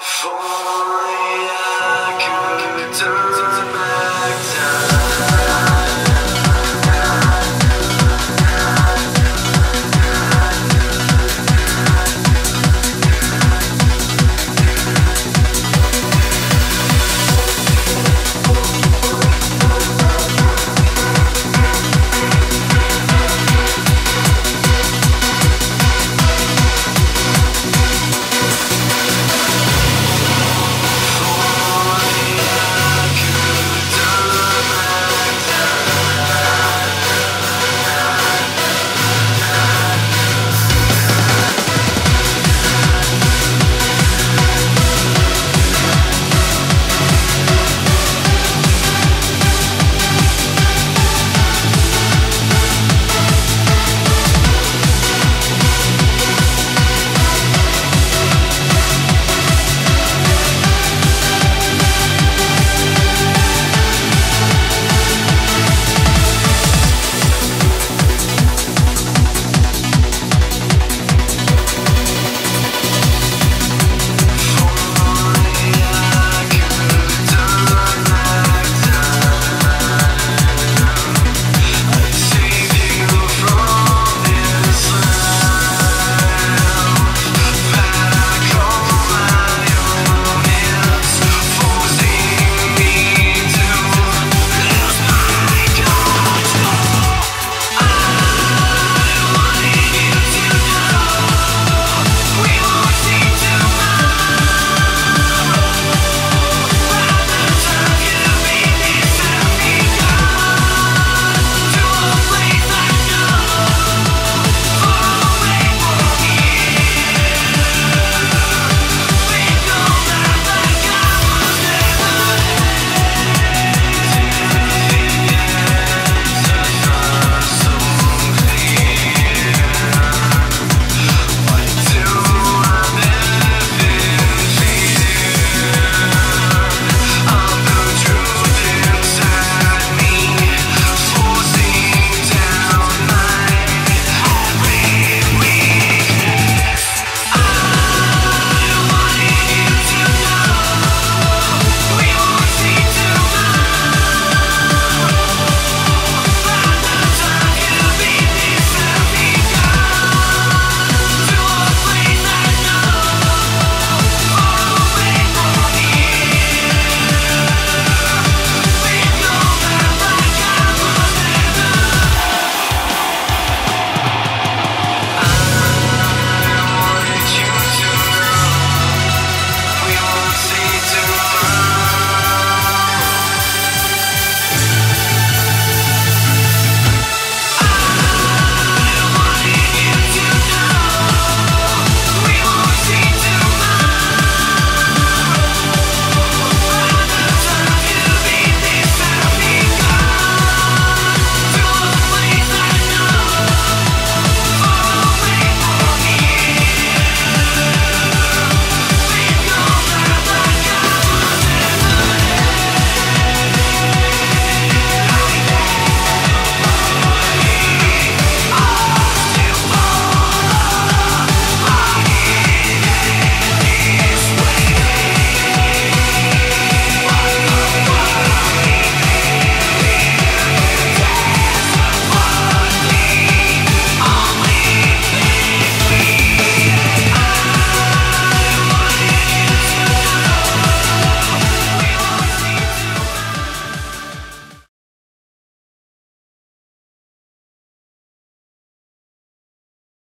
For